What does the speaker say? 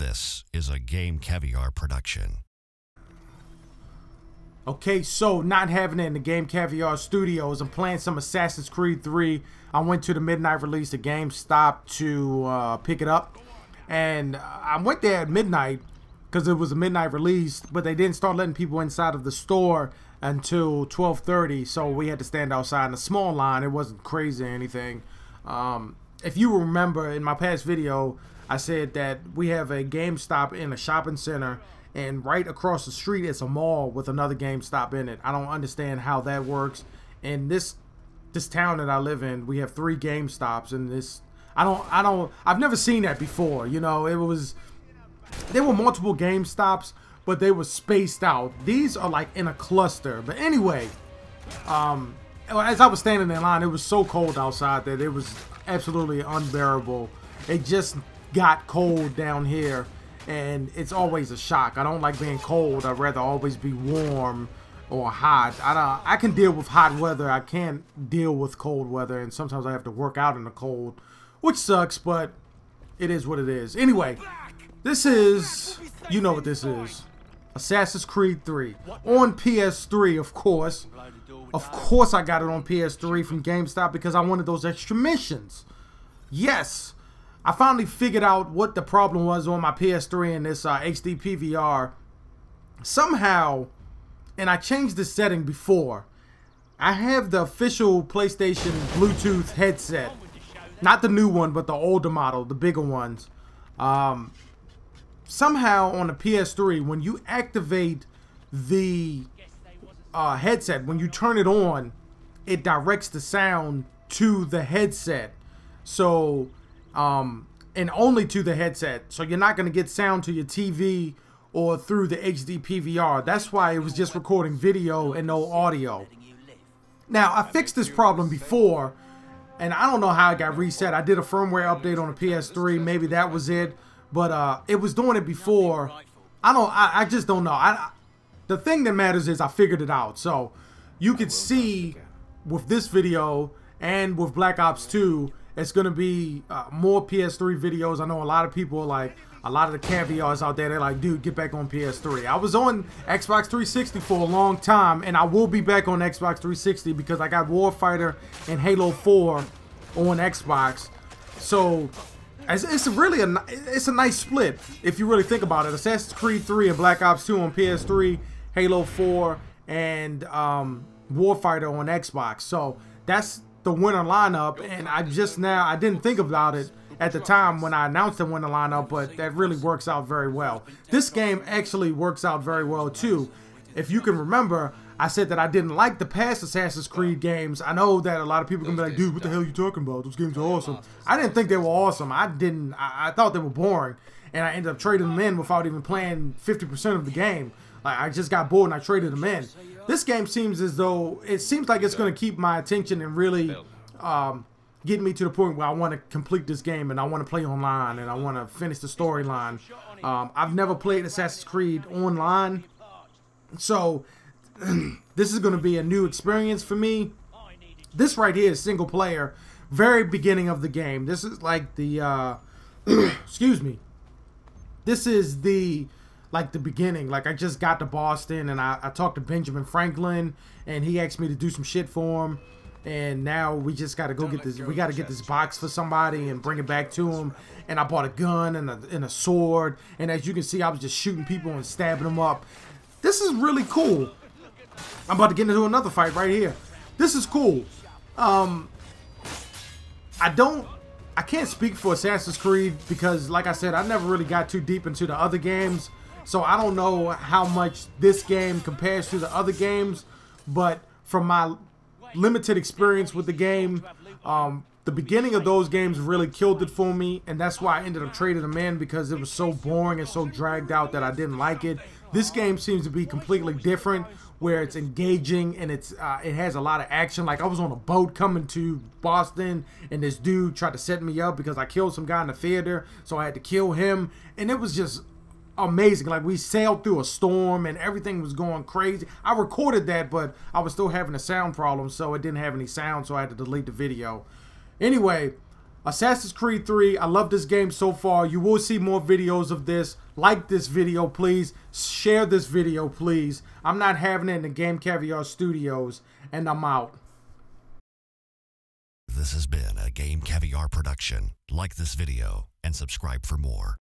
This is a Game Caviar production. Okay, so not having it in the Game Caviar Studios, I'm playing some Assassin's Creed 3. I went to the midnight release at GameStop to uh, pick it up. And I went there at midnight because it was a midnight release, but they didn't start letting people inside of the store until 12:30, so we had to stand outside in a small line. It wasn't crazy or anything. Um, if you remember in my past video, I said that we have a GameStop in a shopping center, and right across the street is a mall with another GameStop in it. I don't understand how that works. In this this town that I live in, we have three GameStops, and this I don't I don't I've never seen that before. You know, it was there were multiple GameStops, but they were spaced out. These are like in a cluster. But anyway, um, as I was standing in line, it was so cold outside that it was absolutely unbearable. It just got cold down here, and it's always a shock. I don't like being cold. I'd rather always be warm or hot. I don't. I can deal with hot weather. I can't deal with cold weather, and sometimes I have to work out in the cold, which sucks. But it is what it is. Anyway, this is you know what this is. Assassin's Creed 3 on PS3, of course. Of course, I got it on PS3 from GameStop because I wanted those extra missions. Yes, I finally figured out what the problem was on my PS3 and this uh, HD PVR. Somehow, and I changed the setting before, I have the official PlayStation Bluetooth headset. Not the new one, but the older model, the bigger ones. Um, somehow on the PS3, when you activate the uh, headset, when you turn it on, it directs the sound to the headset. So, um, and only to the headset. So you're not going to get sound to your TV or through the HD PVR. That's why it was just recording video and no audio. Now, I fixed this problem before, and I don't know how it got reset. I did a firmware update on the PS3. Maybe that was it. But uh, it was doing it before. I don't. I, I just don't know. I, the thing that matters is I figured it out. So you can see with this video and with Black Ops 2, it's gonna be uh, more PS3 videos. I know a lot of people like a lot of the caviars out there. They're like, dude, get back on PS3. I was on Xbox 360 for a long time, and I will be back on Xbox 360 because I got Warfighter and Halo 4 on Xbox. So it's, really a it's a nice split if you really think about it. Assassin's Creed 3 and Black Ops 2 on PS3, Halo 4, and um, Warfighter on Xbox. So that's the winner lineup, and I just now I didn't think about it at the time when I announced the winner lineup, but that really works out very well. This game actually works out very well too. If you can remember, I said that I didn't like the past Assassin's Creed games. I know that a lot of people can be like, dude, what the hell are you talking about? Those games are awesome. I didn't think they were awesome. I didn't. I, I thought they were boring, and I ended up trading them in without even playing 50% of the game. Like I just got bored and I traded them in. This game seems as though it seems like it's going to keep my attention and really um, get me to the point where I want to complete this game and I want to play online and I want to finish the storyline. Um, I've never played Assassin's Creed online, so this is going to be a new experience for me. This right here is single player, very beginning of the game. This is like the, uh, excuse me. This is the, like the beginning. Like I just got to Boston and I, I talked to Benjamin Franklin and he asked me to do some shit for him. And now we just got to go get this. We got to get this box for somebody and bring it back to him. And I bought a gun and a, and a sword. And as you can see, I was just shooting people and stabbing them up. This is really cool. I'm about to get into another fight right here. This is cool. Um, I don't, I can't speak for Assassin's Creed because, like I said, I never really got too deep into the other games. So I don't know how much this game compares to the other games. But from my limited experience with the game, um, the beginning of those games really killed it for me. And that's why I ended up trading them in because it was so boring and so dragged out that I didn't like it. This game seems to be completely different where it's engaging and it's uh, it has a lot of action. Like I was on a boat coming to Boston, and this dude tried to set me up because I killed some guy in the theater, so I had to kill him, and it was just amazing. Like we sailed through a storm and everything was going crazy. I recorded that, but I was still having a sound problem, so it didn't have any sound, so I had to delete the video. Anyway, Assassin's Creed 3, I love this game so far. You will see more videos of this. Like this video, please. Share this video, please. I'm not having it in the Game Caviar Studios, and I'm out. This has been a Game Caviar production. Like this video and subscribe for more.